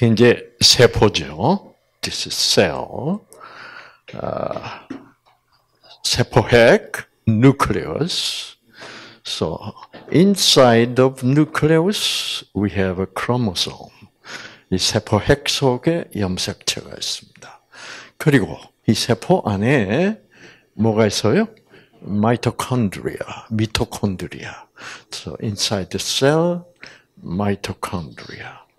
이게 이제 세포죠. This is cell. 아, 세포핵, nucleus. So inside of nucleus we have a chromosome. 이 세포핵 속에 염색체가 있습니다. 그리고 이 세포 안에 뭐가 있어요? mitochondria, mitochondria. So inside the cell, mitochondria.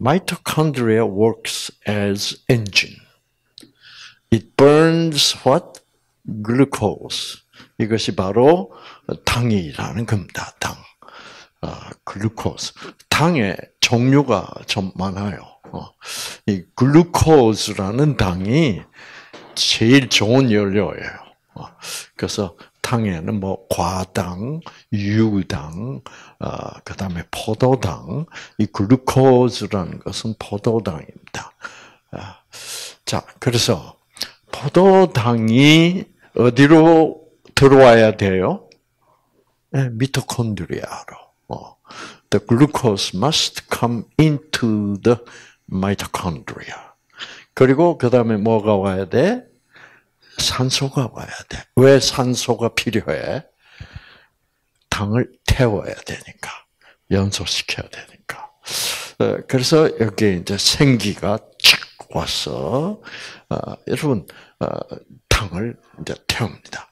Mitochondria works as engine. It burns what? Glucose. 이것이 바로 당이라는 겁니다. 당. 아, 글루코스. 당의 종류가 좀 많아요. 어, 이 글루코스라는 당이 제일 좋은 연료예요. 어, 그래서 당에는 뭐 과당, 유당, 어, 그 다음에 포도당, 이 글루코즈라는 것은 포도당입니다. 아, 자, 그래서 포도당이 어디로 들어와야 돼요? 네, 미토콘드리아로. 어, the glucose must come into the mitochondria. 그리고 그 다음에 뭐가 와야 돼? 산소가 와야 돼. 왜 산소가 필요해? 당을 태워야 되니까. 연소시켜야 되니까. 어, 그래서 여기 이제 생기가 쫙 와서, 어, 여러분, 어, 당을 이제 태웁니다.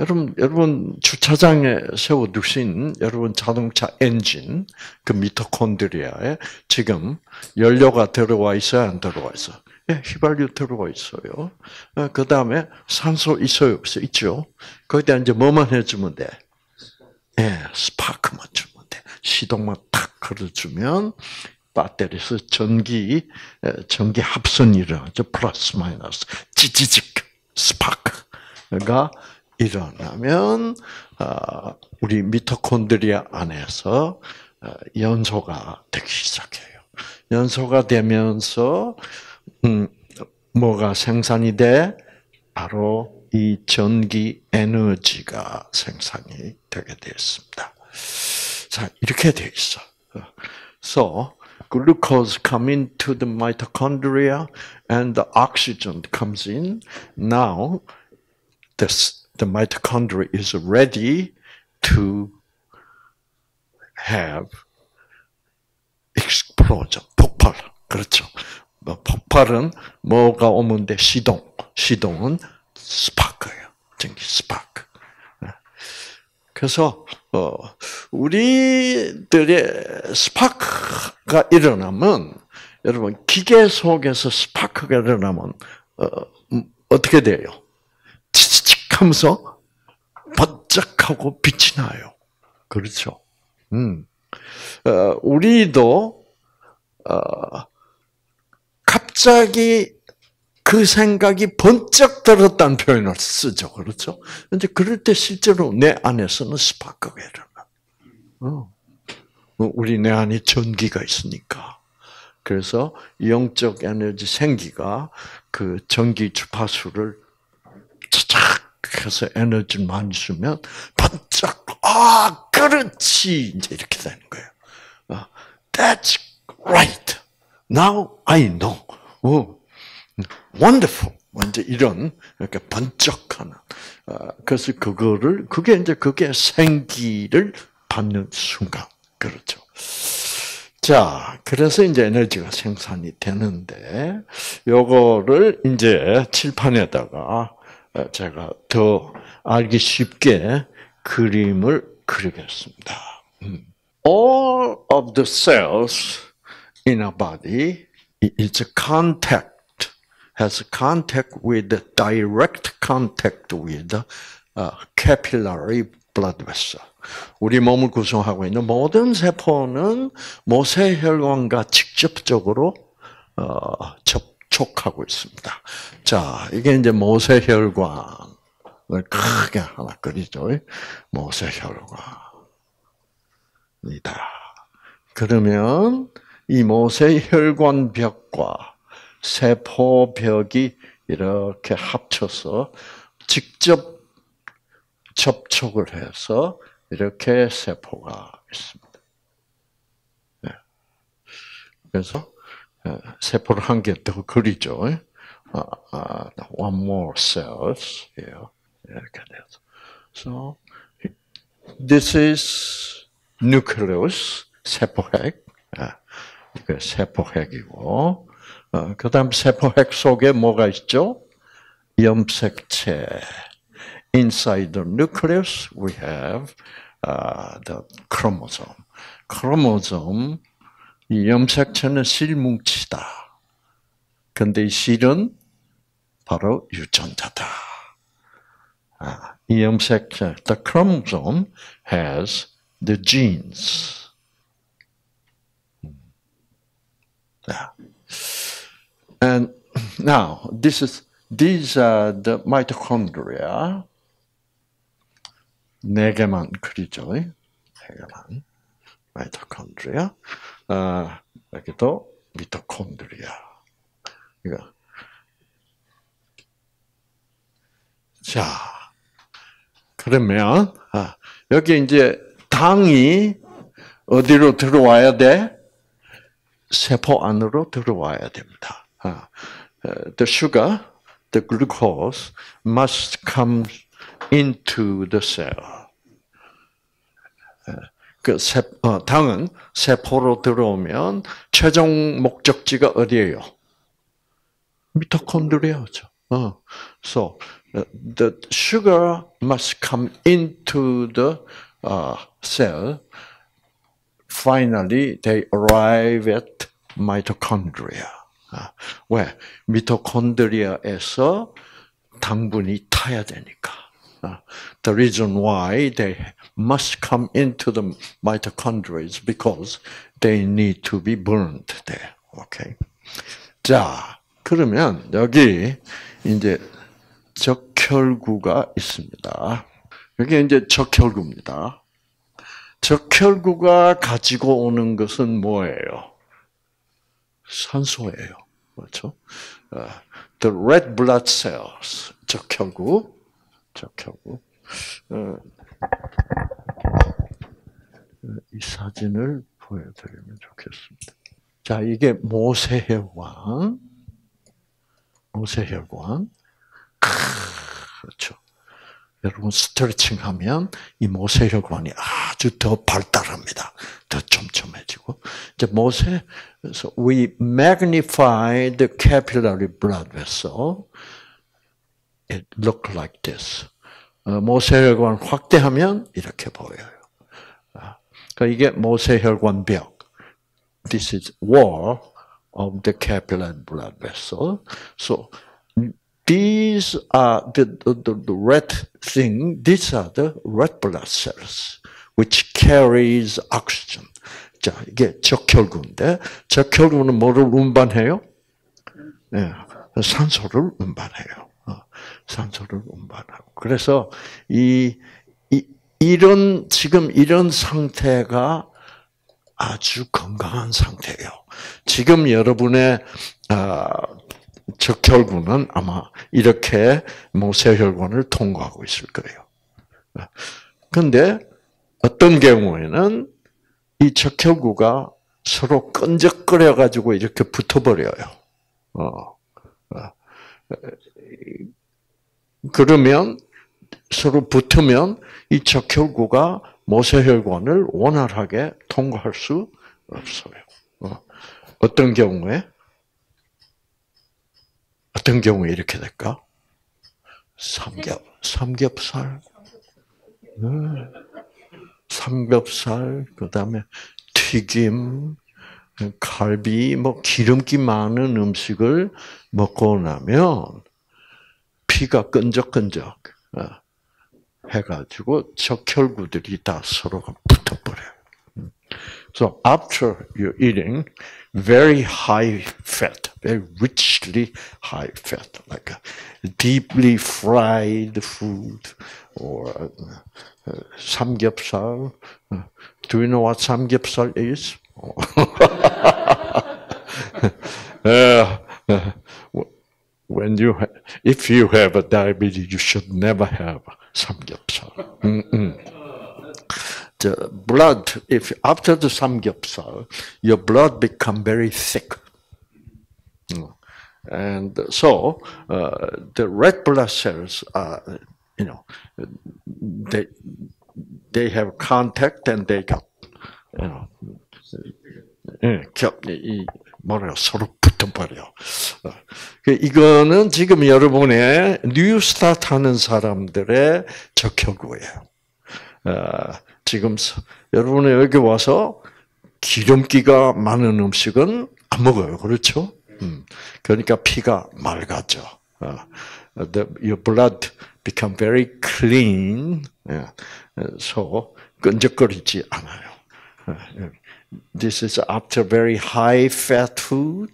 여러분, 여러분 주차장에 세워 두신 여러분 자동차 엔진 그 미토콘드리아에 지금 연료가 들어와 있어요, 안 들어와 있어? 예, 휘발유 들어와 있어요. 그 다음에 산소 있어요, 없어? 있죠. 거기다 이제 뭐만 해주면 돼? 예, 스파크만 주면 돼. 시동만 탁 걸어주면 배터리에서 전기 전기 합선이 일어나죠. 플러스 마이너스 찌찌직 스파크가 일어나면 어, 우리 미토콘드리아 안에서 어, 연소가 되기 시작해요. 연소가 되면서 음, 뭐가 생산이 돼? 바로 이 전기 에너지가 생산이 되게 되었습니다. 자, 이렇게 돼 있어. So, glucose come into the mitochondria and the oxygen comes in. Now, this the mitochondria is ready to have explosion, 폭발. 그렇죠. 폭발은 뭐가 오면 돼? 시동. 시동은 스파크예요. 전기 스파크. 그래서 어, 우리들의 스파크가 일어나면 여러분 기계 속에서 스파크가 일어나면 어, 어떻게 돼요? 하면서 번쩍하고 빛이 나요. 그렇죠. 음. 어, 우리도, 어, 갑자기 그 생각이 번쩍 들었다는 표현을 쓰죠. 그렇죠? 이제 그럴 때 실제로 내 안에서는 스파크가 일어나. 어. 우리 내 안에 전기가 있으니까. 그래서 영적 에너지 생기가 그 전기 주파수를 쫙 해서 에너지를 많이 주면 반짝 아 그렇지 이제 이렇게 되는 거예요. 어, That's right. Now I know. 오, wonderful. 이제 이런 이렇게 번쩍하는. 어, 그래서 그거를 그게 이제 그게 생기를 받는 순간 그렇죠. 자, 그래서 이제 에너지가 생산이 되는데, 요거를 이제 칠판에다가 제가 더 알기 쉽게 그림을 그리겠습니다. All of the cells in a body is contact, has contact with, direct contact with uh, capillary blood vessel. 우리 몸을 구성하고 있는 모든 세포는 모세혈관과 직접적으로 어, 접 촉하고 있습니다. 자, 이게 이제 모세혈관을 크게 하나 그리죠. 모세혈관이다. 그러면 이 모세혈관 벽과 세포 벽이 이렇게 합쳐서 직접 접촉을 해서 이렇게 세포가 있습니다. 네. 그래서 어, 세포를 한 개 더 그리죠. 아, 아, one more cells. 이렇게 돼서. So this is nucleus 세포핵. 아, 이거 세포핵이고. 어, 그다음 세포핵 속에 뭐가 있죠? 염색체. Inside the nucleus we have uh, the chromosome. 크로모솜 이 염색체는 실뭉치다. 근데 이 실은 바로 유전자다. 아, 이 염색체, the chromosome has the genes. Yeah. And now, this is these are the mitochondria. 네 개만 그리죠. 네 개만. mitochondria. 아, 여기도 미토콘드리아. 이거. 자, 그러면 아, 여기 이제 당이 어디로 들어와야 돼? 세포 안으로 들어와야 됩니다. 아, the sugar, the glucose must come into the cell. 그 세, 어, 당은 세포로 들어오면 최종 목적지가 어디예요? 미토콘드리아죠. 어. So the sugar must come into the uh, cell. Finally, they arrive at mitochondria. 아, 왜? 미토콘드리아에서 당분이 타야 되니까. The reason why they must come into the mitochondria is because they need to be burned there. Okay. 자, 그러면 여기 이제 적혈구가 있습니다. 여기 이제 적혈구입니다. 적혈구가 가지고 오는 것은 뭐예요? 산소예요. 그렇죠? The red blood cells, 적혈구, 적혈구. 이 사진을 보여드리면 좋겠습니다. 자, 이게 모세혈관. 모세혈관. 그렇죠. 여러분 스트레칭 하면 이 모세혈관이 아주 더 발달합니다. 더 촘촘해지고. 이제 모세, 그래서 we magnify the capillary blood vessel. It look like this. 모세혈관 확대하면 이렇게 보여요. 그러니까 이게 모세혈관 벽. This is wall of the capillary blood vessel. So these are the, the, the red thing. These are the red blood cells, which carries oxygen. 자, 이게 적혈구인데 적혈구는 뭐를 운반해요? 네, 산소를 운반해요. 산소를 운반하고. 그래서 이, 이 이런 지금 이런 상태가 아주 건강한 상태예요. 지금 여러분의 아, 적혈구는 아마 이렇게 모세혈관을 통과하고 있을 거예요. 그런데 어떤 경우에는 이 적혈구가 서로 끈적거려 가지고 이렇게 붙어버려요. 어, 어. 그러면 서로 붙으면 이 적혈구가 모세혈관을 원활하게 통과할 수 없어요. 어. 어떤 경우에 어떤 경우에 이렇게 될까? 삼겹 삼겹살, 네. 삼겹살 그 다음에 튀김, 갈비, 뭐 기름기 많은 음식을 먹고 나면 피가 끈적끈적 어, 해가지고 적혈구들이 다 서로가 붙어버려요. So after you're eating very high fat, very richly high fat, like deeply fried food or uh, samgyeopsal. Do you know what samgyeopsal is? uh, when you, if you have a diabetes, you should never have samgyeopsal. Mm-mm. The blood, if after the samgyeopsal, your blood become very thick. Mm. And so uh, the red blood cells are, you know, they they have contact and they got, you know, 예, 겹, 이, 뭐래요, 서로 붙어버려. 어, 그 이거는 지금 여러분의 뉴스타트 하는 사람들의 적혈구예요. 어, 지금 여러분이 여기 와서 기름기가 많은 음식은 안 먹어요. 그렇죠? 음, 그러니까 피가 맑아져. 어, the, your blood become very clean. 예, so 끈적거리지 않아요. This is after very high fat food.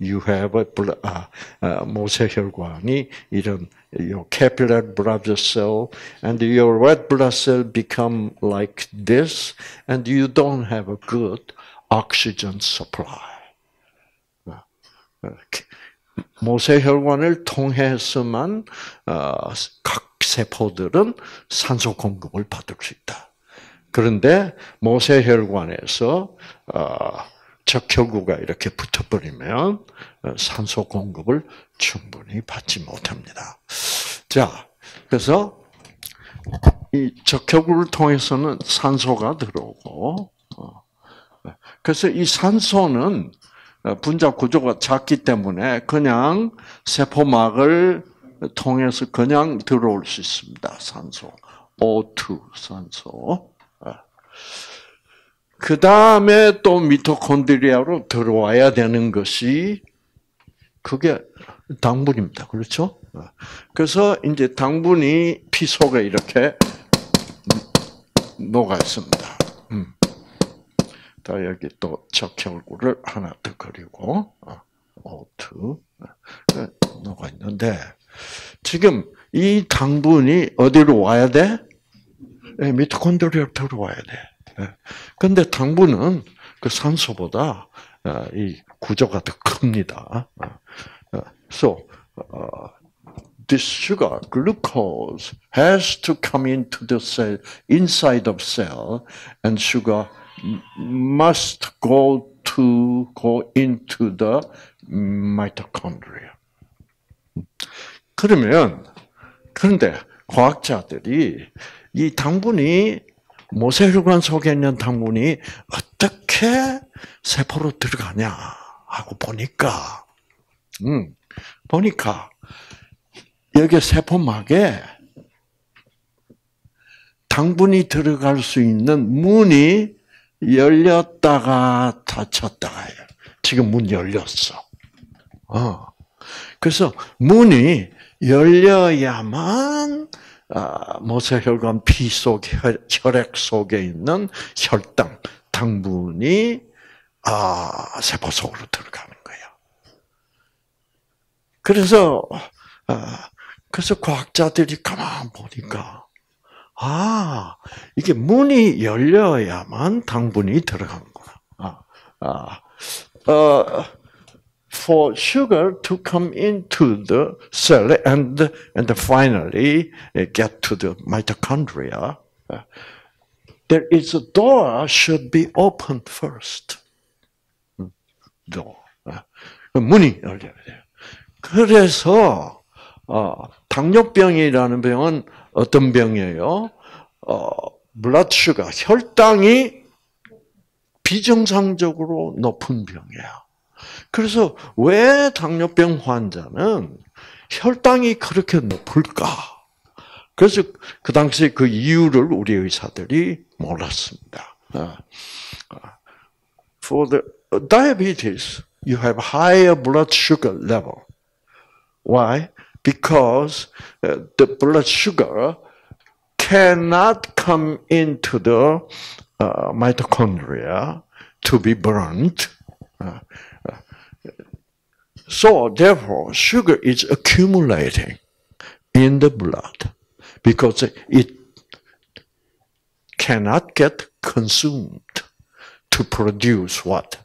You have a 아, 아, 모세혈관이 이런 your capillary blood cell and your red blood cell become like this and you don't have a good oxygen supply. 모세혈관을 통해서만 각 세포들은 산소 공급을 받을 수 있다. 그런데 모세혈관에서 적혈구가 이렇게 붙어버리면 산소 공급을 충분히 받지 못합니다. 자, 그래서 이 적혈구를 통해서는 산소가 들어오고, 그래서 이 산소는 분자 구조가 작기 때문에 그냥 세포막을 통해서 그냥 들어올 수 있습니다. 산소. O2 산소. 그 다음에 또 미토콘드리아로 들어와야 되는 것이 그게 당분입니다. 그렇죠? 그래서 이제 당분이 피 속에 이렇게 녹아 있습니다. 음. 자, 여기 또 적혈구를 하나 더 그리고, O2, 녹아 있는데, 지금 이 당분이 어디로 와야 돼? 네, 미토콘드리아로 들어와야 돼. 근데 당분은 그 산소보다 이 구조가 더 큽니다. So, this sugar, glucose, has to come into the cell, inside of cell, and sugar must go to go into the mitochondria. 그러면 그런데 과학자들이 이 당분이 모세혈관 속에 있는 당분이 어떻게 세포로 들어가냐 하고 보니까, 음, 보니까 여기 세포막에 당분이 들어갈 수 있는 문이 열렸다가 닫혔다가 해요. 지금 문 열렸어. 어. 그래서 문이 열려야만 아, 모세혈관 피 속, 혈액 속에 있는 혈당, 당분이 아, 세포 속으로 들어가는 거예요. 그래서 아, 그래서 과학자들이 가만 보니까 아 이게 문이 열려야만 당분이 들어가는구나. 아, 아, 어, for sugar to come into the cell and, and finally get to the mitochondria, there is a door should be opened first. door. 문이 열려야 돼요. 그래서 어, 당뇨병이라는 병은 어떤 병이에요? 어, 슈가 혈당이 비정상적으로 높은 병이야. 그래서 왜 당뇨병 환자는 혈당이 그렇게 높을까? 그래서 그 당시에 그 이유를 우리 의사들이 몰랐습니다. For the diabetes, you have higher blood sugar level. Why? Because the blood sugar cannot come into the uh, mitochondria to be burned. Uh, so therefore, sugar is accumulating in the blood because it cannot get consumed to produce what?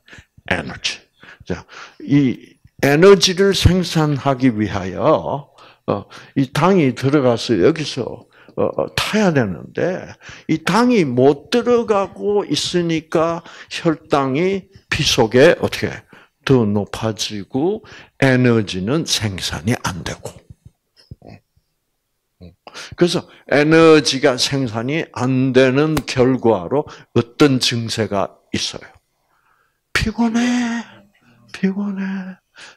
Energy. 자, 이 에너지를 생산하기 위하여 어, 이 당이 들어가서 여기서 어, 어, 타야 되는데 이 당이 못 들어가고 있으니까 혈당이 피 속에 어떻게 더 높아지고 에너지는 생산이 안 되고. 그래서 에너지가 생산이 안 되는 결과로 어떤 증세가 있어요? 피곤해, 피곤해.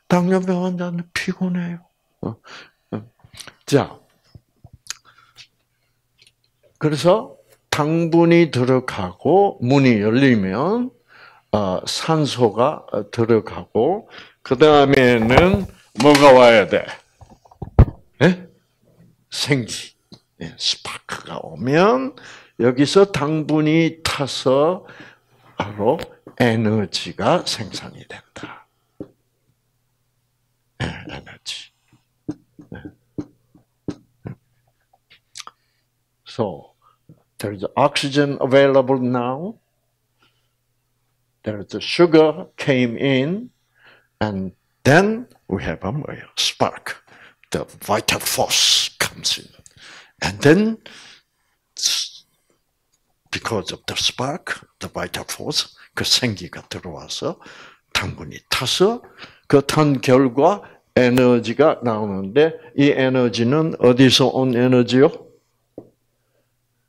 당뇨병 환자는 피곤해요. 어, 어. 자, 그래서 당분이 들어가고 문이 열리면 어, 산소가 들어가고 그 다음에는 뭐가 와야 돼? 네? 생기, 네, 스파크가 오면 여기서 당분이 타서 바로 에너지가 생산이 된다. 네, 에너지. 네. So there is oxygen available now. The sugar came in, and then we have a spark. The vital force comes in. And then, because of the spark, the vital force, 그 생기가 들어와서 당분이 타서 그 탄 결과 에너지가 나오는데 이 에너지는 어디서 온 에너지요?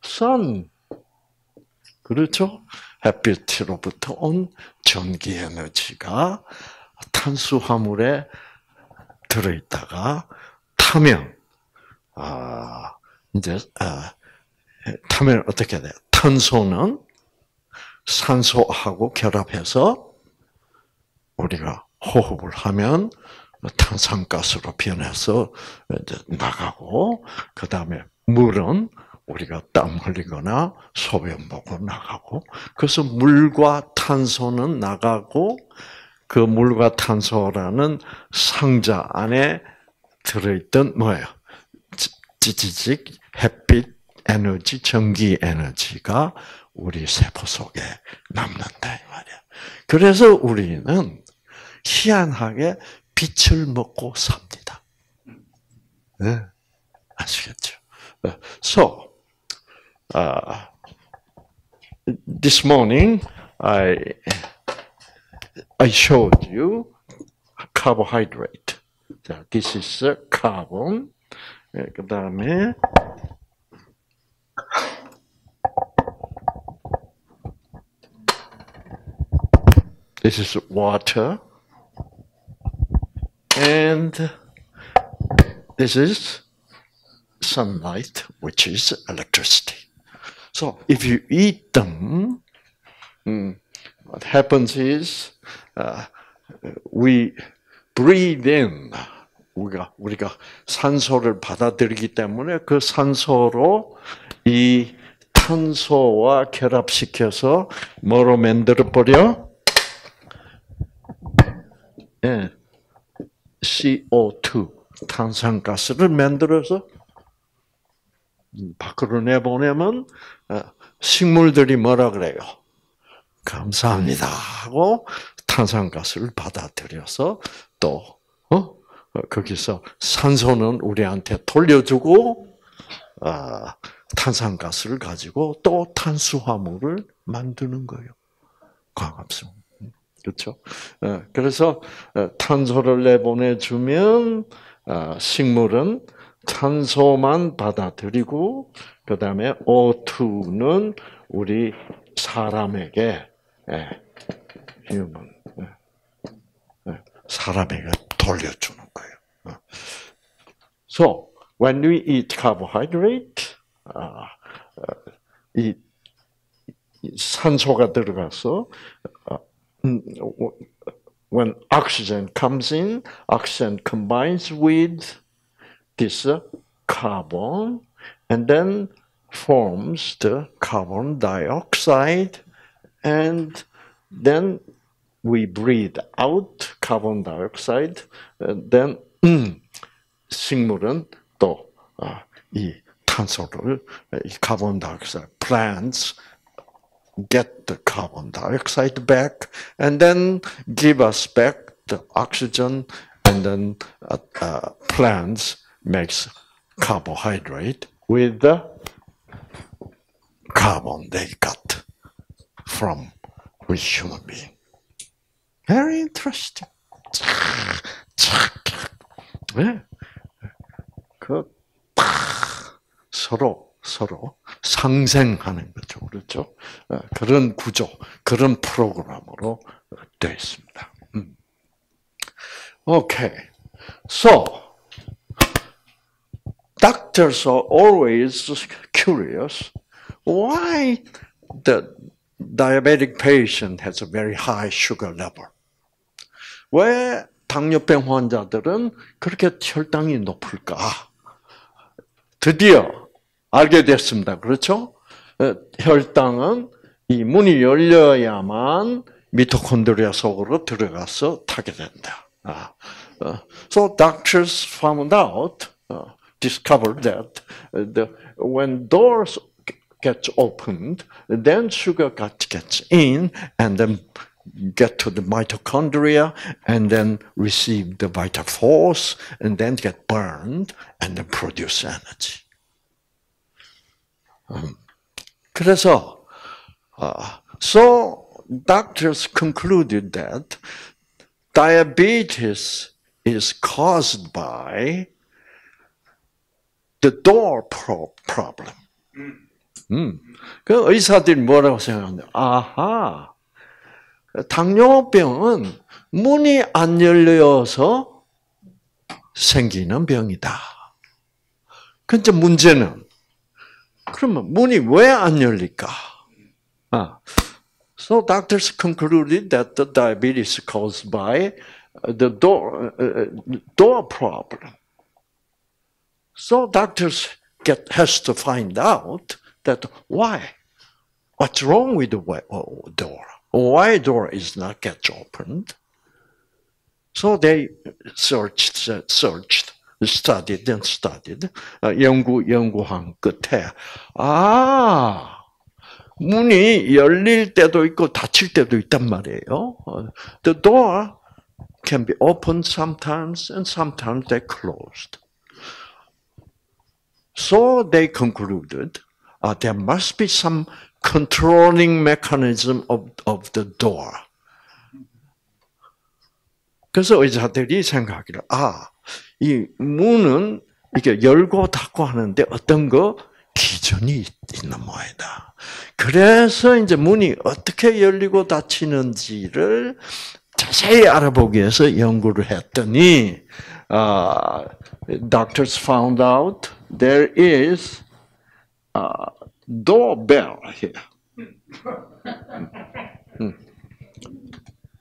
선. 그렇죠? 햇빛으로부터 온 전기 에너지가 탄수화물에 들어있다가 타면 아 이제 아, 타면 어떻게 돼? 탄소는 산소하고 결합해서 우리가 호흡을 하면 탄산가스로 변해서 이제 나가고 그 다음에 물은 우리가 땀 흘리거나 소변 보고 나가고 그래서 물과 탄소는 나가고 그 물과 탄소라는 상자 안에 들어있던 뭐예요? 찌찌직 햇빛 에너지, 전기 에너지가 우리 세포 속에 남는다 이 말이야. 그래서 우리는 희한하게 빛을 먹고 삽니다. 네. 아시겠죠? So, uh, this morning I I showed you carbohydrate. 자, this is carbon. 네, 그 다음에 this is water. And this is sunlight, which is electricity. So if you eat them, what happens is uh, we breathe in. 우리가 우리가 산소를 받아들이기 때문에 그 산소로 이 탄소와 결합시켜서 뭐로 만들어 버려? 예. CO2 탄산가스를 만들어서 밖으로 내보내면 어, 식물들이 뭐라 그래요? 감사합니다 하고 탄산가스를 받아들여서 또 어? 거기서 산소는 우리한테 돌려주고 아, 탄산가스를 가지고 또 탄수화물을 만드는 거예요. 광합성. 그렇죠? 그래서 탄소를 내보내주면 식물은 탄소만 받아들이고 그 다음에 O2는 우리 사람에게 human 사람에게 돌려주는 거예요. So when we eat carbohydrate, 이 산소가 들어가서 when oxygen comes in, oxygen combines with this carbon and then forms the carbon dioxide and then we breathe out carbon dioxide then 식물은 또이 탄소를 이 carbon dioxide plants get the carbon dioxide back and then give us back the oxygen and then uh, uh, plants makes carbohydrate with the carbon they got from with human being. Very interesting. 네. 그, 서로, 서로 상생하는 거죠. 그렇죠? 어, 그런 구조, 그런 프로그램으로 되어 있습니다. 음. Okay. So, doctors are always curious why the diabetic patient has a very high sugar level. 왜 당뇨병 환자들은 그렇게 혈당이 높을까? 드디어 알게 됐습니다. 그렇죠? 혈당은 이 문이 열려야만 미토콘드리아 속으로 들어가서 타게 된다. So doctors found out, discovered that the, when doors gets opened, then sugar gets in and then get to the mitochondria and then receive the vital force and then get burned and then produce energy. Um, 그래서 uh, so doctors concluded that diabetes is caused by the door pro- problem. 음. 그 의사들이 뭐라고 생각하냐? 아하. 당뇨병은 문이 안 열려서 생기는 병이다. 근데 문제는 그러면 문이 왜 안 열릴까? 아, so doctors concluded that the diabetes caused by the door uh, door problem. So doctors get has to find out that why, what's wrong with the door? Why door is not get opened? So they searched, searched, studied and studied. 연구 연구한 끝에 아 문이 열릴 때도 있고 닫힐 때도 있단 말이에요. The door can be opened sometimes and sometimes they closed. So they concluded uh, there must be some controlling mechanism of, of the door. 그래서 의사들이 생각하기를, 아, 이 문은 이게 열고 닫고 하는데 어떤 거 기준이 있는 모양이다. 그래서 이제 문이 어떻게 열리고 닫히는지를 자세히 알아보기 위해서 연구를 했더니, uh, doctors found out there is a doorbell here.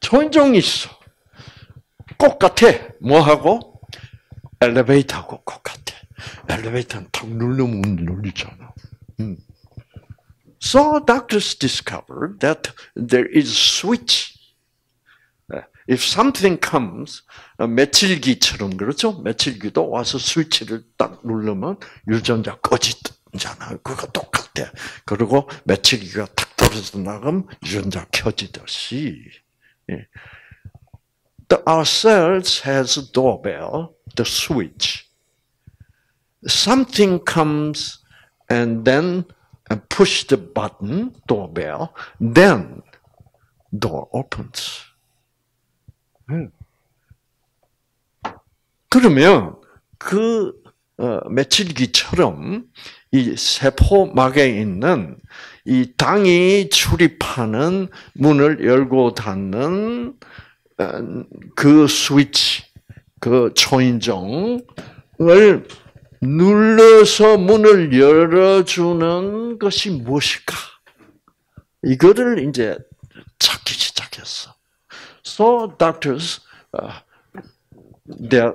초인종이 있어. 똑같아. 뭐하고? 엘리베이터하고 똑같아. 엘리베이터는 탁 누르면 문 열리잖아. So doctors discovered that there is a switch. If something comes, 며칠기처럼 그렇죠? 며칠기도 와서 스위치를 딱 누르면 유전자 꺼지잖아요. 그거 똑같아. 그리고 며칠기가 탁 떨어져 나가면 유전자 켜지듯이. The, our cells has a doorbell, the switch. Something comes and then push the button, doorbell, then door opens. 그러면 그 어, 며칠기처럼 이 세포막에 있는 이 당이 출입하는 문을 열고 닫는 그 스위치, 그 초인종을 눌러서 문을 열어주는 것이 무엇일까? 이거를 이제 찾기 시작했어. So doctors, uh, they,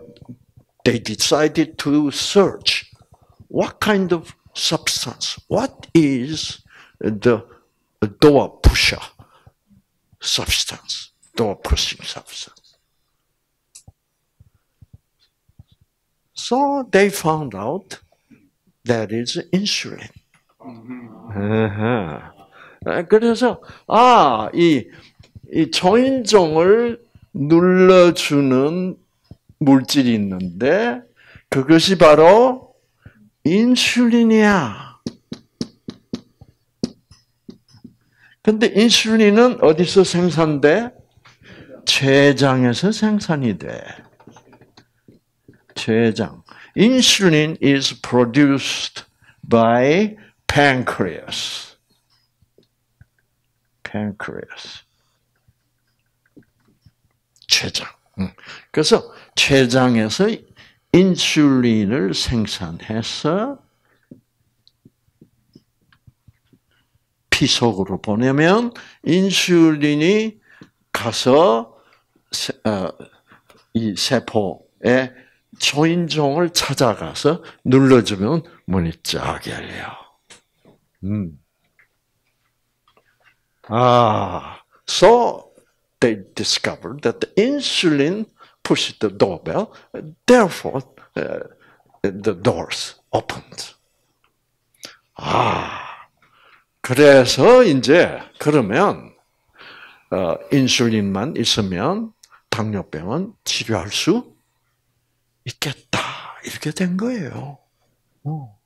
they decided to search what kind of substance, what is the door pusher substance, door pushing substance. So they found out that is insulin. Uh-huh. 그래서 아이 이 초인종을 눌러주는 물질이 있는데 그것이 바로 인슐린이야. 근데 인슐린은 어디서 생산돼? 췌장에서 생산이 돼. 췌장. Insulin is produced by pancreas. pancreas. 췌장. 그래서 췌장에서 인슐린을 생산해서 피 속으로 보내면 인슐린이 가서 어, 이 세포의 초인종을 찾아가서 눌러주면 문이 쫙 열려. 음. 아, so they discovered that the insulin pushed the doorbell, therefore uh, the doors opened. 아, 그래서 이제 그러면 어, 인슐린만 있으면 당뇨병은 치료할 수 있겠다 이렇게 된 거예요. 어.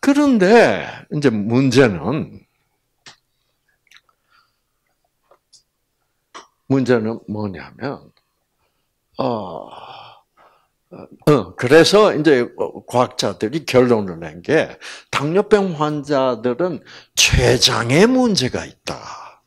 그런데 이제 문제는 문제는 뭐냐면 어, 어, 그래서 이제 과학자들이 결론을 낸 게 당뇨병 환자들은 췌장에 문제가 있다.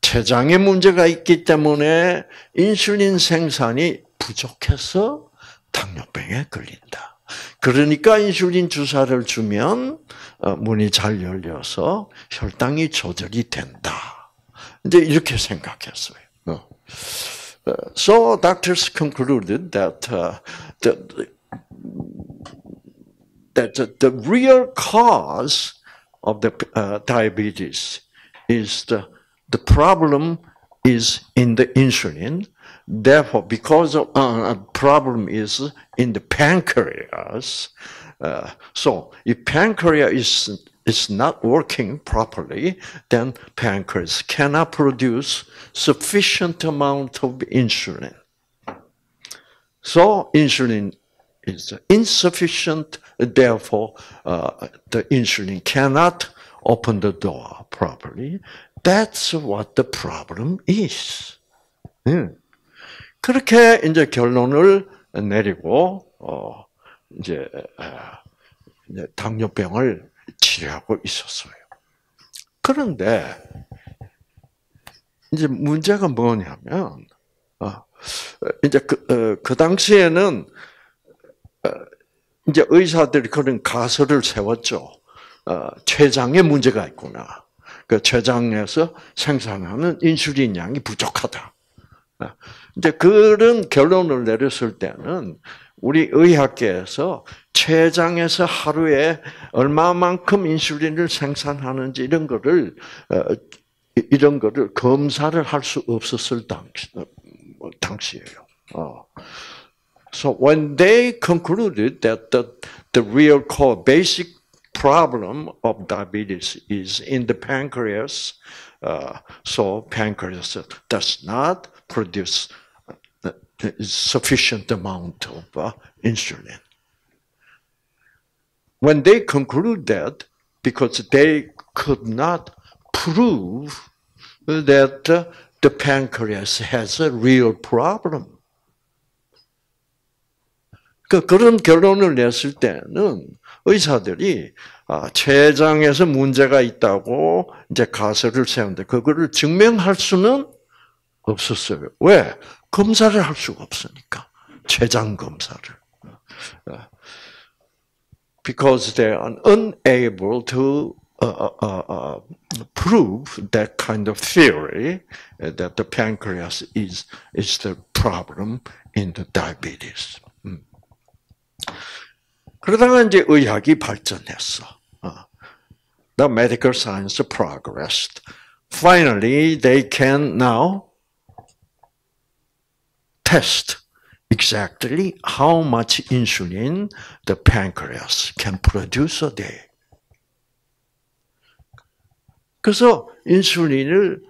췌장에 문제가 있기 때문에 인슐린 생산이 부족해서 당뇨병에 걸린다. 그러니까 인슐린 주사를 주면 어, 문이 잘 열려서 혈당이 조절이 된다. 이제 이렇게 생각했어요. 어. So doctors concluded that uh, the, that the, the real cause of the uh, diabetes is the the problem is in the insulin. Therefore, because of uh, problem is in the pancreas, uh, so if pancreas is is not working properly, then pancreas cannot produce sufficient amount of insulin. So insulin is insufficient, therefore uh, the insulin cannot open the door properly. That's what the problem is. 음. 그렇게 이제 결론을 내리고 어 이제, 이제 당뇨병을 치료하고 있었어요. 그런데 이제 문제가 뭐냐면 어, 이제 그, 어, 그 당시에는 어, 이제 의사들이 그런 가설을 세웠죠. 어, 췌장에 문제가 있구나. 그 췌장에서 생산하는 인슐린 양이 부족하다. 어, 이제 그런 결론을 내렸을 때는 우리 의학계에서 췌장에서 하루에 얼마만큼 인슐린을 생산하는지 이런 거를 어, 이런 거를 검사를 할 수 없었을 당시 당시예요. 어. So when they concluded that the the real core basic problem of diabetes is in the pancreas, uh, so pancreas does not produce sufficient amount of uh, insulin. When they conclude that, because they could not prove that uh, the pancreas has a real problem. 그 그런 결론을 냈을 때는 의사들이 아, 췌장에서 문제가 있다고 이제 가설을 세운데 그거를 증명할 수는 없었어요. 왜? 검사를 할 수가 없으니까. 췌장 검사를. Because they are unable to uh, uh, uh, prove that kind of theory that the pancreas is is the problem in the diabetes. 음. 그러다가 이제 의학이 발전했어. The medical science progressed. Finally, they can now test exactly how much insulin the pancreas can produce a day. 그래서 인슐린을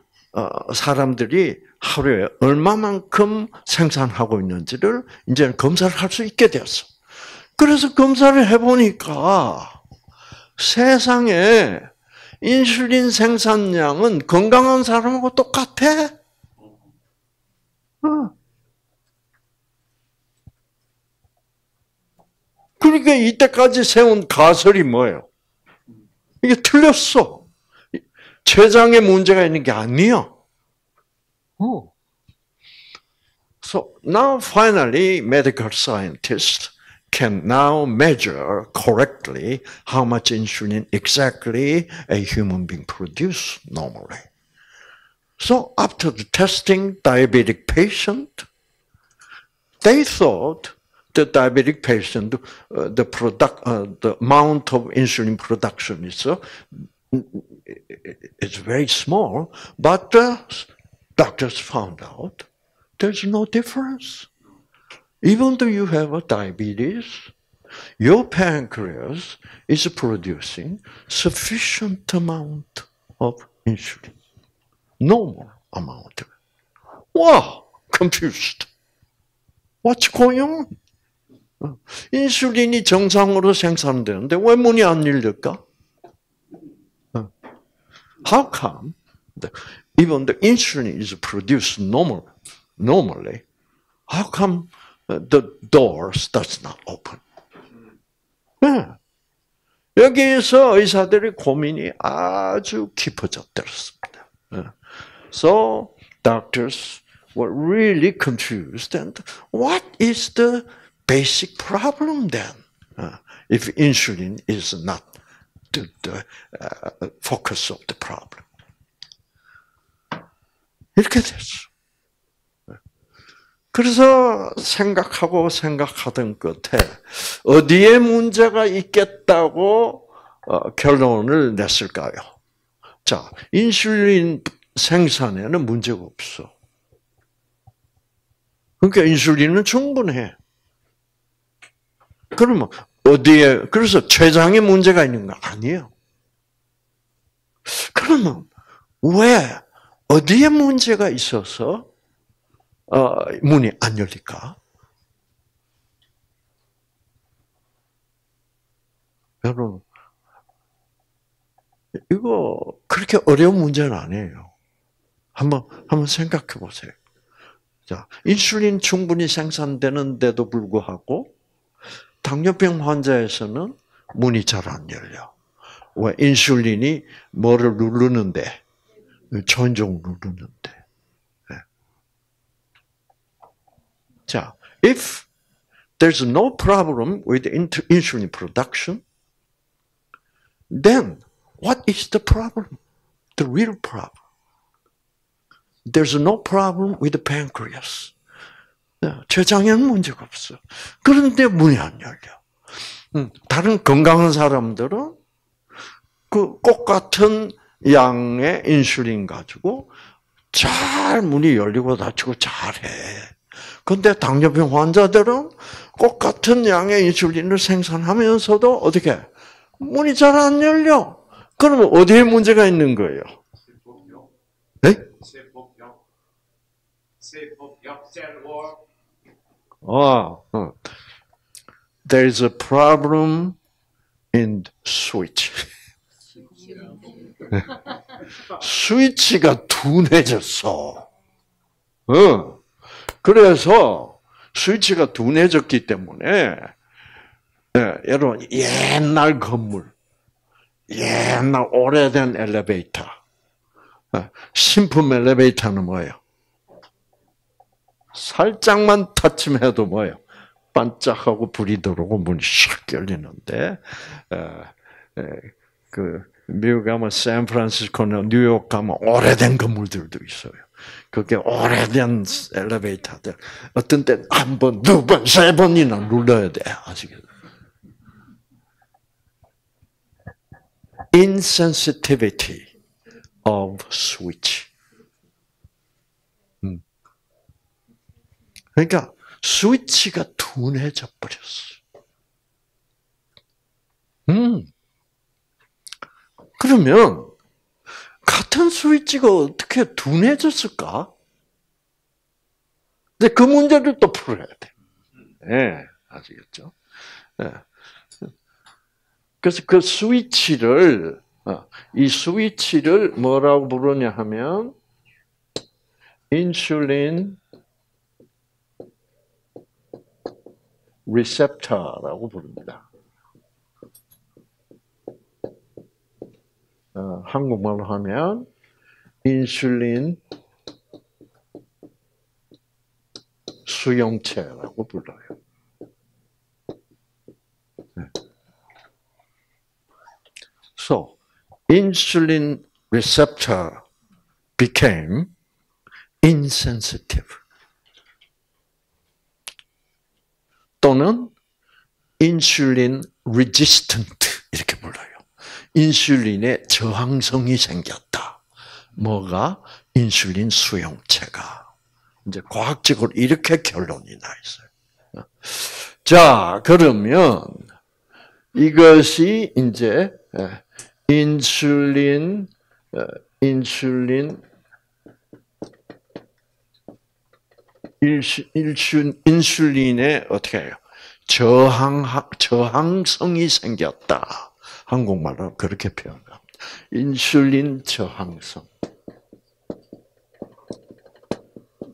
사람들이 하루에 얼마만큼 생산하고 있는지를 이제 검사를 할 수 있게 되었어. 그래서 검사를 해보니까 세상에 인슐린 생산량은 건강한 사람하고 똑같아. 어. 그러니까 이때까지 세운 가설이 뭐예요? 이게 틀렸어. 췌장에 문제가 있는 게 아니야. 어. So now finally medical scientists can now measure correctly how much insulin exactly a human being produce normally. So after the testing diabetic patient, they thought diabetic patient, uh, the product, uh, the amount of insulin production is uh, it's very small, but doctors found out there's no difference. Even though you have a diabetes, your pancreas is producing sufficient amount of insulin. Normal amount. Wow, confused. What's going on? 인슐린이 정상으로 생산되는데 왜 문이 안 열릴까? How come even the insulin is produced normal, normally, how come the doors does not open? 네. 여기에서 의사들의 고민이 아주 깊어졌더습니다. So doctors were really confused and what is the basic problem then. Uh, if insulin is not the, the uh, focus of the problem. 이렇게 됐어. 그래서 생각하고 생각하던 끝에 어디에 문제가 있겠다고 어, 결론을 냈을까요? 자, 인슐린 생산에는 문제가 없어. 그러니까 인슐린은 충분해. 그러면 어디에 그래서 췌장에 문제가 있는 거 아니에요. 그러면 왜 어디에 문제가 있어서 어, 문이 안 열릴까? 여러분 이거 그렇게 어려운 문제는 아니에요. 한번 한번 생각해 보세요. 자, 인슐린 충분히 생산되는데도 불구하고 당뇨병 환자에서는 문이 잘 안 열려. 왜? 인슐린이 뭐를 누르는데, 전종 누르는데. 네. 자, if there's no problem with insulin production, then what is the problem? The real problem. There's no problem with the pancreas. 췌장에는 문제가 없어. 그런데 문이 안 열려. 다른 건강한 사람들은 그 꽃 같은 양의 인슐린 가지고 잘 문이 열리고 닫히고 잘해. 근데 당뇨병 환자들은 꽃 같은 양의 인슐린을 생산하면서도 어떻게 문이 잘 안 열려. 그러면 어디에 문제가 있는 거예요? 네? 세포병. 세포병 셀월 어, 어. There's a problem in switch. 스위치가 둔해졌어. 어. 그래서 스위치가 둔해졌기 때문에 네, 여러분 옛날 건물, 옛날 오래된 엘리베이터, 어, 신품 엘리베이터는 뭐예요? 살짝만 터치해도 뭐예요? 반짝하고 불이 들어오고 문이 샥 열리는데, 그, 미국 가면 샌프란시스코나 뉴욕 가면 오래된 건물들도 있어요. 그게 오래된 엘리베이터들. 어떤 때한 번, 두 번, 세 번이나 눌러야 돼. 아시겠죠? insensitivity of switch. 그러니까 스위치가 둔해져 버렸어. 음. 그러면 같은 스위치가 어떻게 둔해졌을까? 근데 그 문제를 또 풀어야 돼. 네. 아시겠죠? 네. 그래서 그 스위치를 어, 이 스위치를 뭐라고 부르냐 하면 인슐린 리셉터라고 부릅니다. 어, 한국말로 하면 인슐린 수용체라고 불러요. 네. So, insulin receptor became insensitive. 또는 insulin resistant 이렇게 불러요. 인슐린에 저항성이 생겼다. 뭐가 인슐린 수용체가 이제 과학적으로 이렇게 결론이 나 있어요. 자, 그러면 이것이 이제 예, 인슐린 어, 인슐린 일슐, 인슐린에 어떻게 해요? 저항 저항성이 생겼다. 한국말로 그렇게 표현합니다. 인슐린 저항성.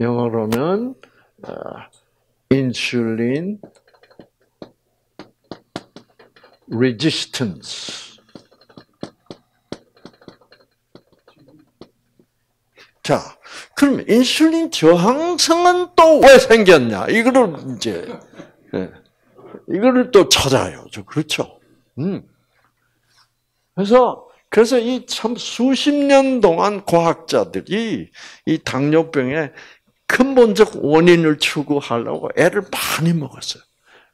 영어로는 인슐린 resistance. 자, 그럼 인슐린 저항성은 또 왜 생겼냐? 이거를 이제 예, 이거를 또 찾아요. 그렇죠? 음. 그래서 그래서 이 참 수십 년 동안 과학자들이 이 당뇨병의 근본적 원인을 추구하려고 애를 많이 먹었어요.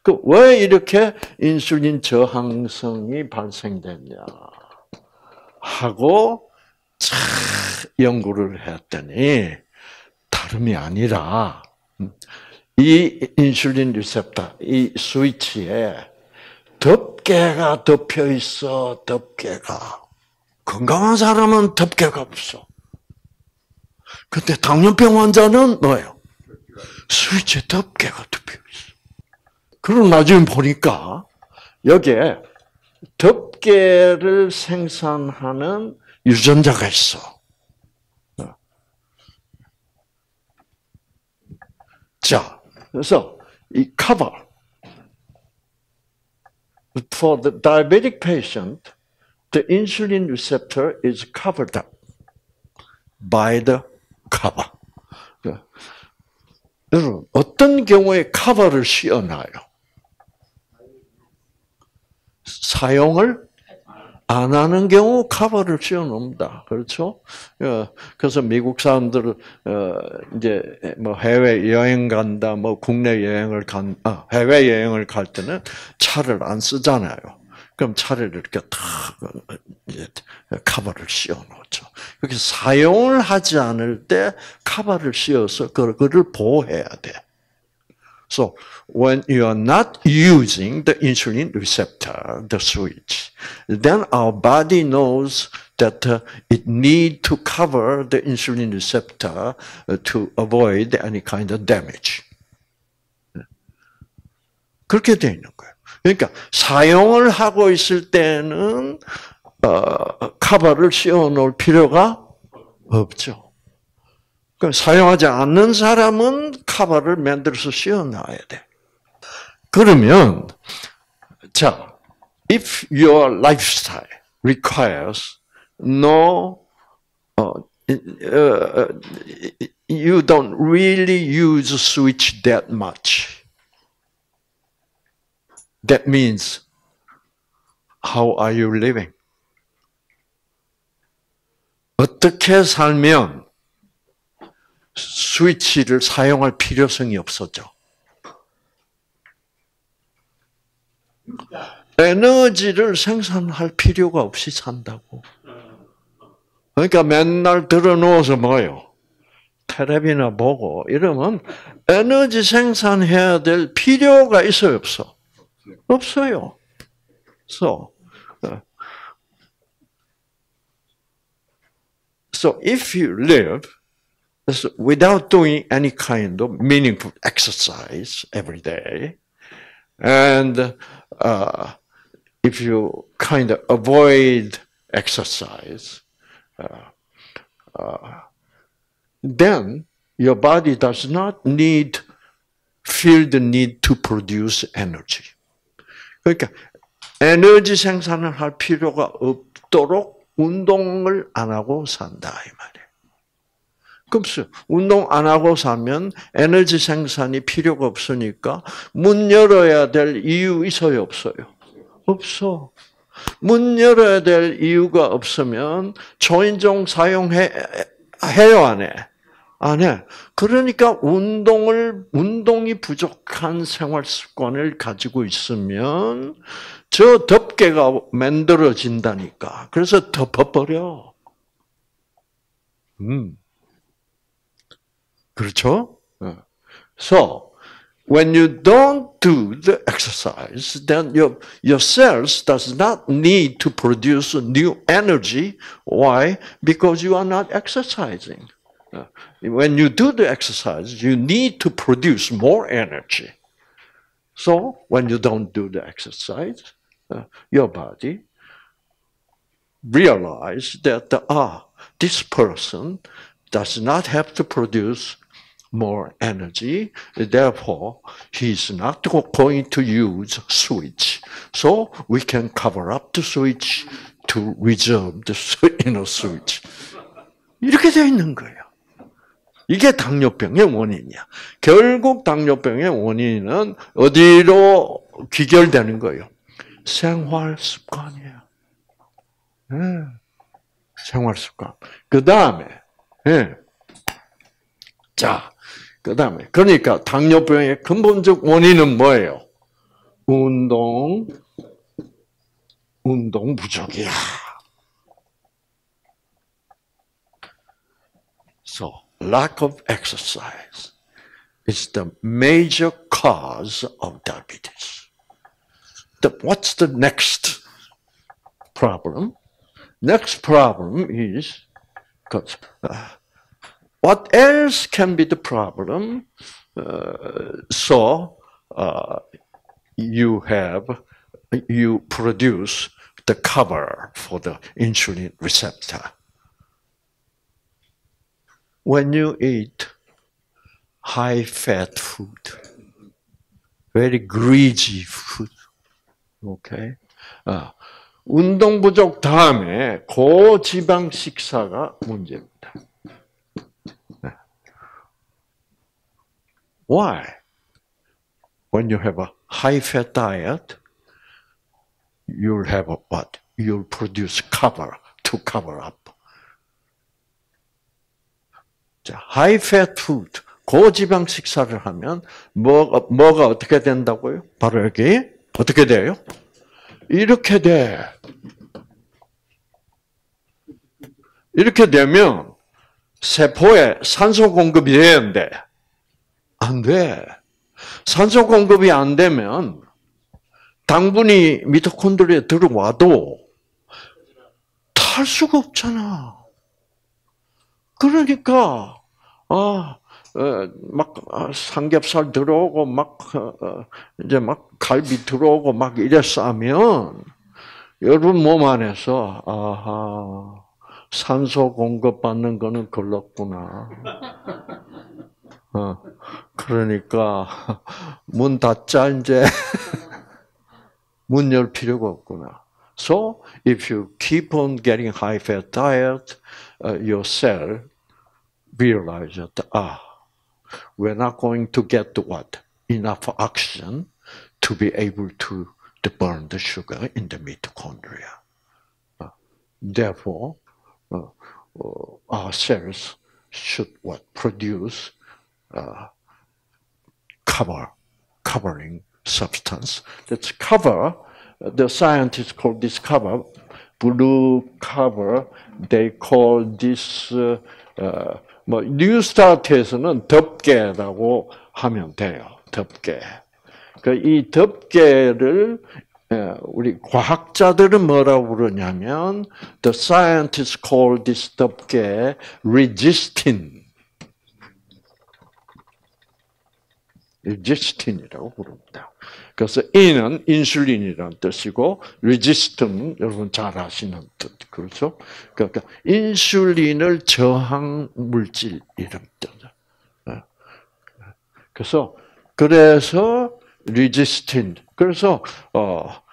그 왜 이렇게 인슐린 저항성이 발생됐냐 하고 참 연구를 했더니 다름이 아니라 이 인슐린 리셉터, 이 스위치에 덮개가 덮여 있어, 덮개가. 건강한 사람은 덮개가 없어. 근데 당뇨병 환자는 뭐예요? 스위치에 덮개가 덮여 있어. 그럼 나중에 보니까 여기에 덮개를 생산하는 유전자가 있어. 자, 그래서 이 커버 for the diabetic patient, the insulin receptor is covered up by the cover. 여러분, 어떤 경우에 커버를 씌워놔요? 사용을 안 하는 경우 커버를 씌워놓습니다. 그렇죠? 어, 그래서 미국 사람들 어, 이제 뭐 해외 여행 간다, 뭐 국내 여행을 간, 아, 해외 여행을 갈 때는 차를 안 쓰잖아요. 그럼 차를 이렇게 탁 이제 커버를 씌워 놓죠. 그렇게 사용을 하지 않을 때 커버를 씌워서 그거를 보호해야 돼. So when you are not using the insulin receptor, the switch, then our body knows that uh, it need to cover the insulin receptor uh, to avoid any kind of damage. 그렇게 되어 있는 거예요. 그러니까 사용을 하고 있을 때는 어, 카바를 씌워 놓을 필요가 없죠. 그 사용하지 않는 사람은 카바를 만들어서 씌워놔야 돼. 그러면 자, if your lifestyle requires no uh, uh, you don't really use switch that much. That means how are you living? 어떻게 살면 스위치를 사용할 필요성이 없었죠. 에너지를 생산할 필요가 없이 산다고. 그러니까 맨날 들어 누워서 뭐요? 테레비나 보고 이러면 에너지 생산해야 될 필요가 있어요, 없어? 없어요. So, so if you live without doing any kind of meaningful exercise every day, And uh, if you kind of avoid exercise, uh, uh, then your body does not need feel the need to produce energy. 그러니까 에너지 생산을 할 필요가 없도록 운동을 안 하고 산다 이 말이에요. 그럼 운동 안 하고 사면 에너지 생산이 필요가 없으니까 문 열어야 될 이유 있어요 없어요? 없어. 문 열어야 될 이유가 없으면 초인종 사용해 해요 안 해? 안 해. 그러니까 운동을 운동이 부족한 생활 습관을 가지고 있으면 저 덮개가 만들어진다니까. 그래서 덮어버려. 음. 그렇죠? So, when you don't do the exercise, then your, your cells does not need to produce new energy. Why? Because you are not exercising. When you do the exercise, you need to produce more energy. So, when you don't do the exercise, uh, your body realize that, ah, this person does not have to produce more energy. Therefore, he's not going to use switch. So we can cover up the switch to reserve the you know, switch. 이렇게 되어 있는 거예요. 이게 당뇨병의 원인이야. 결국 당뇨병의 원인은 어디로 귀결되는 거예요? 생활 습관이에요. 네. 생활 습관. 그 다음에, 네. 자, 그 다음에, 그러니까 당뇨병의 근본적 원인은 뭐예요? 운동, 운동 부족이야. So, lack of exercise is the major cause of diabetes. The, what's the next problem? Next problem is, because uh, what else can be the problem? Uh, so uh, you have you produce the cover for the insulin receptor. When you eat high fat food, very greasy food, okay? 아, 운동 부족 다음에 고지방 식사가 문제입니다. Why? When you have a high fat diet, you'll have a what? You'll produce cover to cover up. 자, high fat food, 고지방 식사를 하면 뭐가, 뭐가 어떻게 된다고요? 바로 여기 어떻게 돼요? 이렇게 돼. 이렇게 되면 세포에 산소 공급이 되는데 안 돼. 산소 공급이 안 되면 당분이 미토콘드리아에 들어와도 탈 수가 없잖아. 그러니까 아, 어, 막 아, 삼겹살 들어오고 막 어, 이제 막 갈비 들어오고 막 이랬어 하면 여러분 몸 안에서 아하 산소 공급 받는 거는 걸렀구나. 어, 그러니까 문 닫자 이제 문 열 필요가 없구나. So if you keep on getting high fat diet, uh, your cell realize that ah, we're not going to get the what enough oxygen to be able to, to burn the sugar in the mitochondria. Uh, therefore, uh, uh, our cells should what produce uh, cover, covering substance. That's cover. The scientists call this cover blue cover. They call this uh, uh, 뭐 뉴스타트에서는 덮개라고 하면 돼요. 덮개. 그이 덮개를 우리 과학자들은 뭐라고 부르냐면 the scientists call this 덮개 resistin이라고 부릅니다. 그래서 in은 인슐린이라는 뜻이고 resist는 여러분 잘 아시는 뜻 그렇죠? 그러니까 인슐린을 저항 물질 이름 뜻. 예. 그래서 그래서 resistin 그래서 어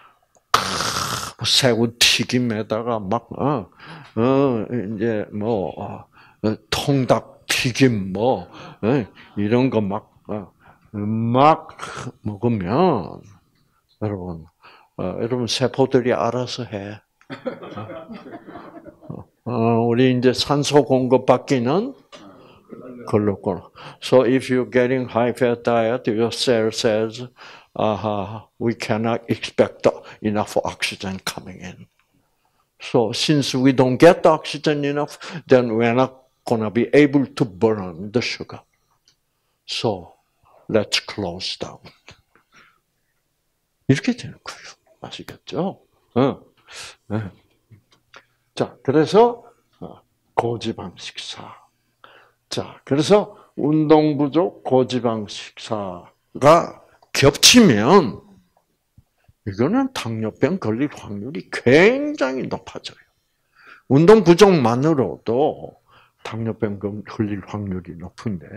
새우 튀김에다가 막 어, 어 이제 뭐 어, 통닭 튀김 뭐 어, 이런 거막 어, 막 먹으면 여러분 어, 여러분 세포들이 알아서 해. 어, 우리 이제 산소 공급 받기는 걸렸구나. So if you're getting high fat diet, your cell says, "Aha, we cannot expect enough oxygen coming in." So since we don't get oxygen enough, then we're not gonna be able to burn the sugar. So let's close down. 이렇게 되는 거예요. 아시겠죠? 어. 네. 자, 그래서 고지방 식사. 자, 그래서 운동 부족 고지방 식사가 겹치면 이거는 당뇨병 걸릴 확률이 굉장히 높아져요. 운동 부족만으로도 당뇨병 걸릴 확률이 높은데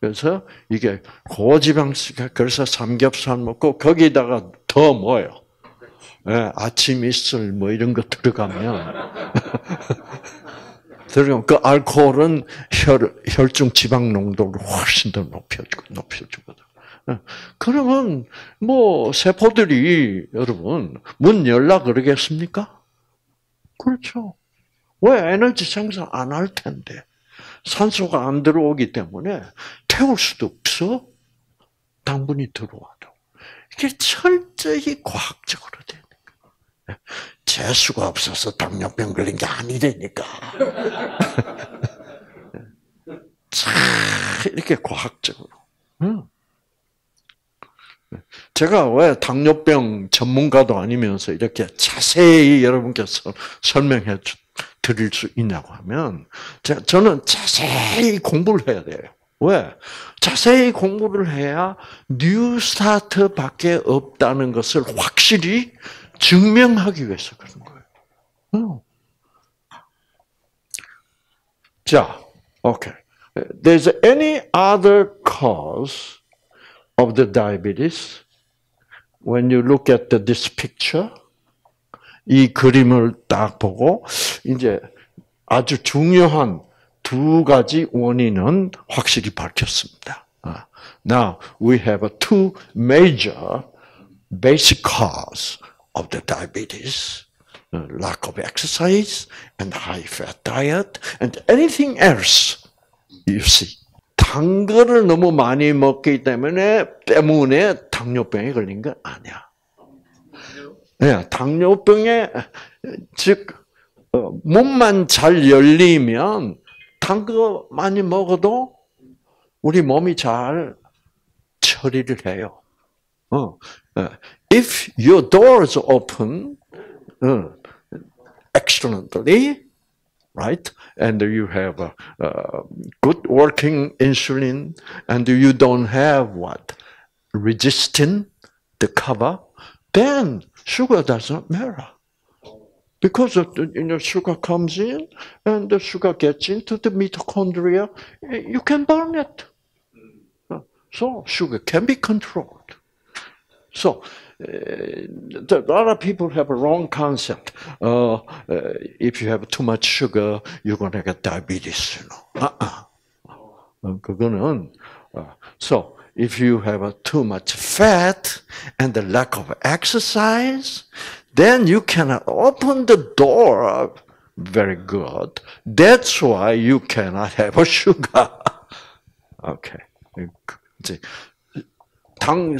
그래서 이게 고지방식 그래서 삼겹살 먹고 거기다가 더 뭐요? 예, 아침 이슬 뭐 이런 거 들어가면 들어가면 그 알코올은 혈 혈중 지방 농도를 훨씬 더 높여주고 높여주거든. 예, 그러면 뭐 세포들이 여러분 문 열라 그러겠습니까? 그렇죠. 왜 에너지 생산 안 할 텐데 산소가 안 들어오기 때문에 태울 수도 없어. 당분이 들어와도 이게 철저히 과학적으로 되는 거야. 재수가 없어서 당뇨병 걸린 게 아니라니까. 자 이렇게 과학적으로. 제가 왜 당뇨병 전문가도 아니면서 이렇게 자세히 여러분께서 설명해 드릴 수 있냐고 하면 저는 자세히 공부를 해야 돼요. 왜? 자세히 공부를 해야 NEWSTART밖에 없다는 것을 확실히 증명하기 위해서 그런 거예요. 자, 오케이. There's any other cause of the diabetes when you look at this picture? 이 그림을 딱 보고 이제 아주 중요한 두 가지 원인은 확실히 밝혔습니다. Now we have two major basic cause of the diabetes: lack of exercise and high-fat diet, and anything else. You see, 단 거를 너무 많이 먹기 때문에 때문에 당뇨병에 걸린 건 아니야. 네, 당뇨병에 즉 어, 몸만 잘 열리면 단 거 많이 먹어도 우리 몸이 잘 처리를 해요. 어, if your doors open uh, externally, right, and you have a, a good working insulin, and you don't have what resistant the cover, then sugar doesn't matter. Because the, you know, sugar comes in and the sugar gets into the mitochondria, you can burn it. So sugar can be controlled. So uh, a lot of people have a wrong concept. Uh, uh, if you have too much sugar, you're going to get diabetes. You know. Uh-uh. 그거는 so if you have too much fat and the lack of exercise, then you cannot open the door very good. That's why you cannot have a sugar. Okay. 이제 당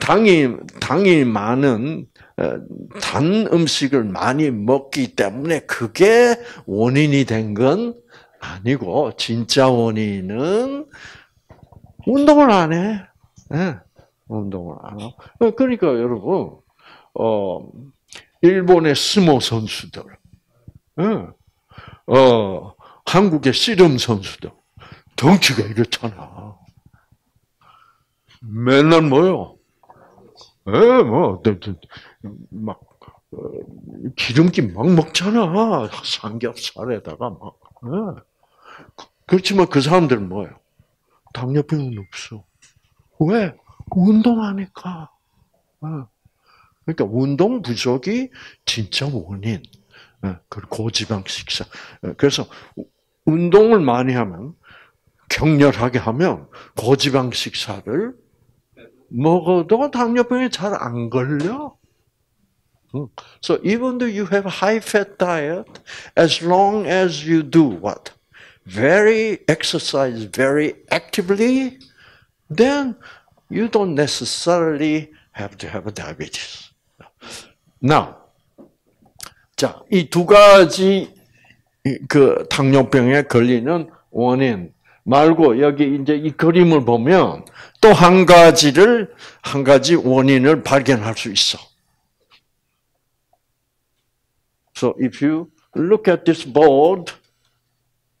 당이 당이 많은 단 음식을 많이 먹기 때문에 그게 원인이 된 건 아니고 진짜 원인은 운동을 안 해. 네, 운동을 안 하고. 그러니까 여러분, 어, 일본의 스모 선수들, 네, 어, 한국의 씨름 선수들, 덩치가 이렇잖아. 맨날 뭐요? 예, 뭐, 막, 어, 기름기 막 먹잖아. 삼겹살에다가 막. 예. 그렇지만 그 사람들은 뭐예요? 당뇨병은 없어. 왜? 운동하니까. 예. 그러니까 운동 부족이 진짜 원인. 예, 그리고 고지방 식사. 그래서 운동을 많이 하면 격렬하게 하면 고지방 식사를 먹어도 당뇨병에 잘 안 걸려. So even though you have high fat diet, as long as you do what? Very exercise very actively, then you don't necessarily have to have a diabetes. Now, 자, 이 두 가지 그 당뇨병에 걸리는 원인 말고 여기 이제 이 그림을 보면 또 한 가지를 한 가지 원인을 발견할 수 있어. So if you look at this board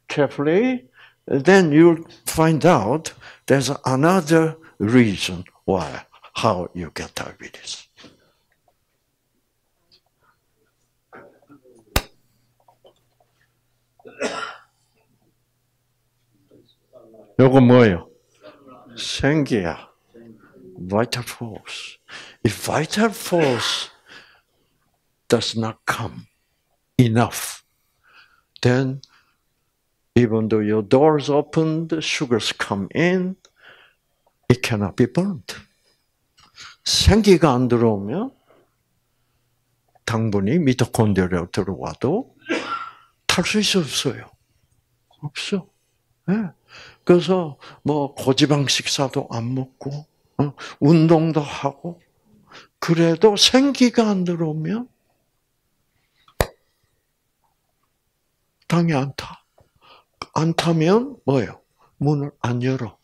carefully, then you'll find out there's another reason why how you get diabetes. 요거 뭐예요? 생기야. Vital force. If vital force does not come enough, then even though your door is opened, sugars come in, it cannot be burned. 생기가 안 들어오면 당분이 미토콘드리아로 들어와도 탈 수 없어요? 없어. 네. 그래서 뭐 고지방 식사도 안 먹고 어? 운동도 하고 그래도 생기가 안 들어오면 당이 안 타. 안 타면 뭐예요? 문을 안 열어.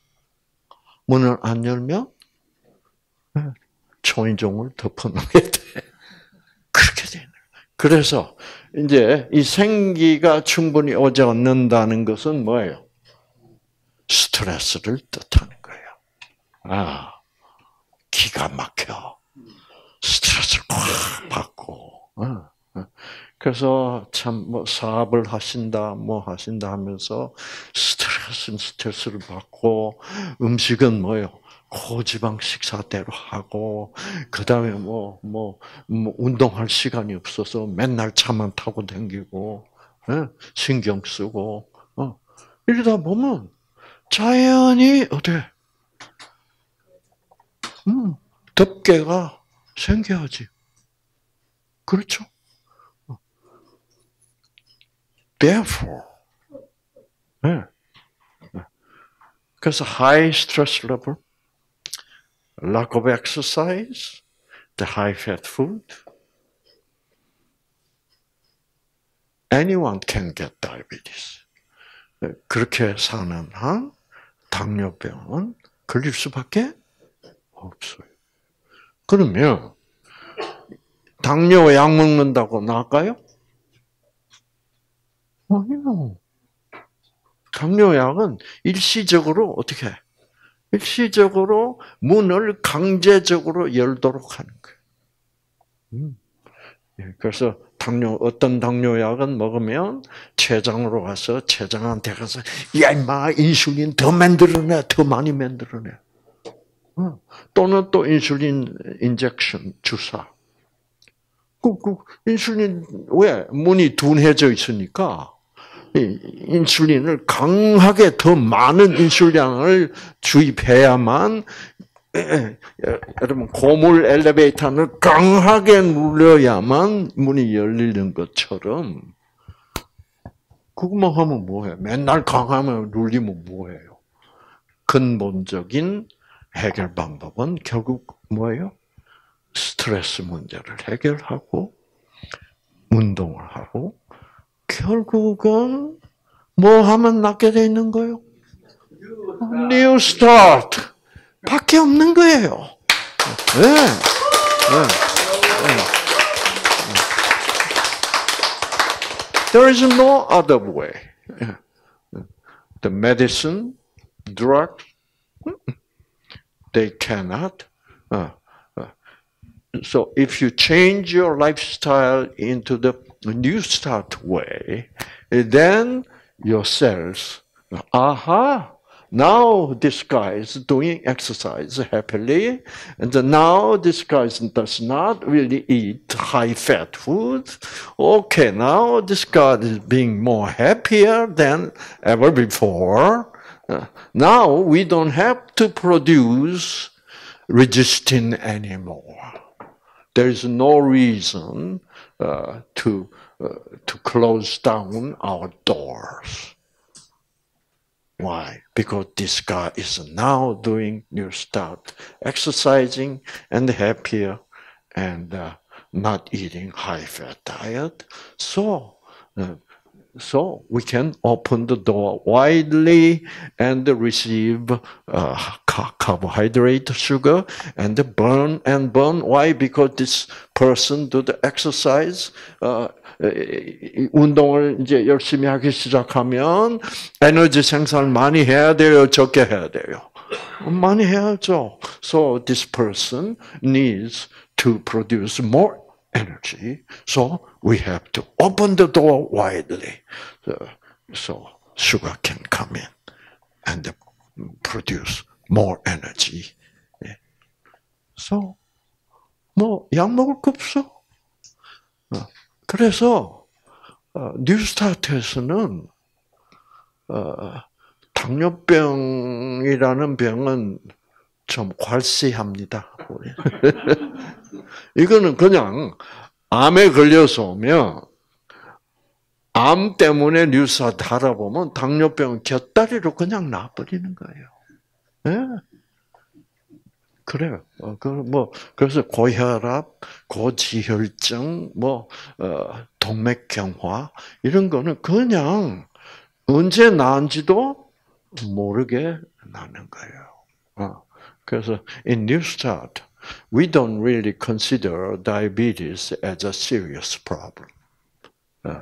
문을 안 열면 네, 초인종을 덮어놓게 돼. 그렇게 되는. 그래서 이제 이 생기가 충분히 오지 않는다는 것은 뭐예요? 스트레스를 뜻하는 거예요. 아, 기가 막혀. 스트레스를 꽉 받고. 그래서 참 뭐 사업을 하신다, 뭐 하신다 하면서 스트레스는 스트레스를 받고 음식은 뭐요? 고지방 식사대로 하고 그 다음에 뭐뭐 뭐, 뭐 운동할 시간이 없어서 맨날 차만 타고 댕기고 예? 신경 쓰고 어. 이러다 보면 자연히 어때? 음, 덮개가 생겨야지. 그렇죠? Therefore, 네. 그래서 high stress level, lack of exercise, the high fat food, anyone can get diabetes. 그렇게 사는 한 당뇨병은 걸릴 수밖에 없어요. 그러면 당뇨 약 먹는다고 나을까요? 아니요. 당뇨약은 일시적으로 어떻게 해? 일시적으로 문을 강제적으로 열도록 하는 거예요. 음. 예, 그래서 당뇨 어떤 당뇨약은 먹으면 췌장으로 가서 췌장한테 가서 야 임마 인슐린 더 만들어내 더 많이 만들어내 어. 또는 또 인슐린 인젝션 주사 그, 그 인슐린 왜 문이 둔해져 있으니까 인슐린을 강하게 더 많은 인슐린을 주입해야만 여러분 고물 엘리베이터는 강하게 눌려야만 문이 열리는 것처럼 그것만 하면 뭐해? 맨날 강하면 눌리면 뭐해요? 근본적인 해결 방법은 결국 뭐예요? 스트레스 문제를 해결하고 운동을 하고 결국은 뭐 하면 낫게 돼 있는 거예요? New start. 밖에 없는 거예요. 네. 네. 네. There is no other way. The medicine, drug, they cannot. Uh, uh, so if you change your lifestyle into the new start way, then your cells, aha, now this guy is doing exercise happily, and now this guy does not really eat high fat food. Okay, now this guy is being more happier than ever before. Now we don't have to produce resisting anymore. There is no reason to uh, to close down our doors. Why? Because this guy is now doing new start, exercising and happier, and uh, not eating high fat diet. So, uh, so we can open the door widely and receive uh, carbohydrate, sugar, and burn and burn. Why? Because this person do the exercise. Uh, 운동을 이제 열심히 하기 시작하면 에너지 생산을 많이 해야 돼요, 적게 해야 돼요. 많이 해야죠. So this person needs to produce more energy. So we have to open the door widely. So, sugar can come in and produce more energy. So 뭐약 먹을 거 없어. 그래서 뉴스타트에서는 어, 당뇨병이라는 병은 좀 괄시합니다. 이거는 그냥 암에 걸려서 오면 암 때문에 뉴스타트 하다 보면 당뇨병 곁다리로 그냥 나버리는 거예요. 네? 그래요. 어, 그, 뭐, 그래서 고혈압, 고지혈증, 뭐, 어, 동맥경화, 이런 거는 그냥 언제 나은지도 모르게 나는 거예요. 어, 그래서 in New Start, we don't really consider diabetes as a serious problem. Uh,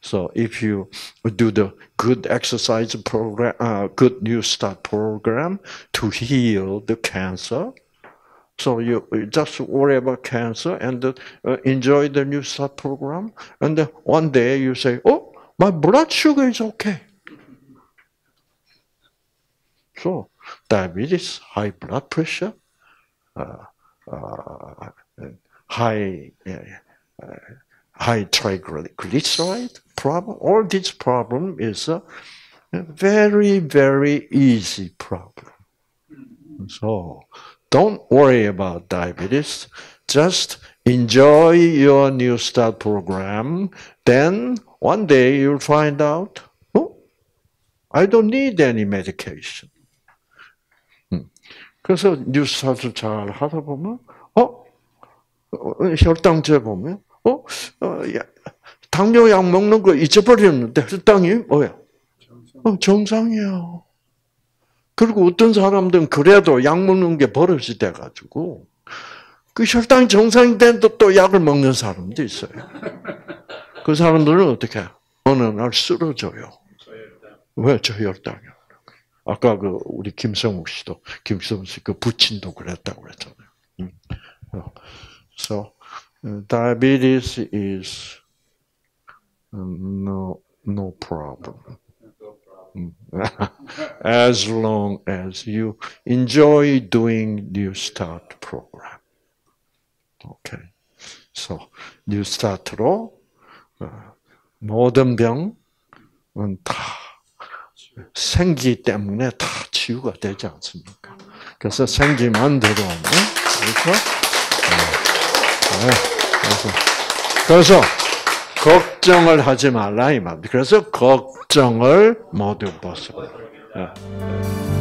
so if you do the good exercise program, uh, good New Start program to heal the cancer, so you just worry about cancer and uh, enjoy the New Start program, and one day you say, "Oh, my blood sugar is okay." So diabetes, high blood pressure, uh, high uh, high triglyceride problem. All this problem is a very, very easy problem. So don't worry about diabetes. Just enjoy your New Start program. Then one day you'll find out, oh, I don't need any medication. 그래서 뉴스타트를 잘 하다 보면, 어? 혈당제 보면, 어? 어 야, 당뇨약 먹는 거 잊어버렸는데 혈당이 뭐야? 어, 정상이야. 그리고 어떤 사람들은 그래도 약 먹는 게 버릇이 돼가지고 그 혈당이 정상이 된도 또 약을 먹는 사람도 있어요. 그 사람들은 어떻게 어느 날 쓰러져요. 왜 저혈당이야? 아까 그 우리 김성욱 씨도 김성욱 씨 그 부친도 그랬다고 그랬잖아요. So diabetes is no no problem. as long as you enjoy doing New Start program. Okay. So New Start로 모든 병은 다 생기 때문에 다 치유가 되지 않습니까? 그래서 생기만 들어오면 그렇죠? 네. 그래서, 그래서 걱정을 하지 말라 이 말. 그래서 걱정을 모두 벗어. 네.